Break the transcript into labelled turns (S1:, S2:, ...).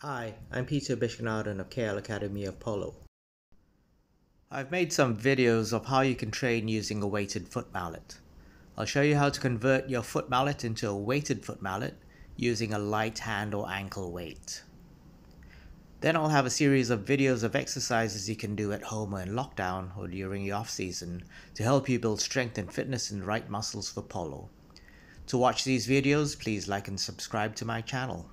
S1: Hi, I'm Peter Abisheganaden of KL Academy of Polo. I've made some videos of how you can train using a weighted foot mallet. I'll show you how to convert your foot mallet into a weighted foot mallet using a light hand or ankle weight. Then I'll have a series of videos of exercises you can do at home or in lockdown or during your off season to help you build strength and fitness in the right muscles for polo. To watch these videos, please like and subscribe to my channel.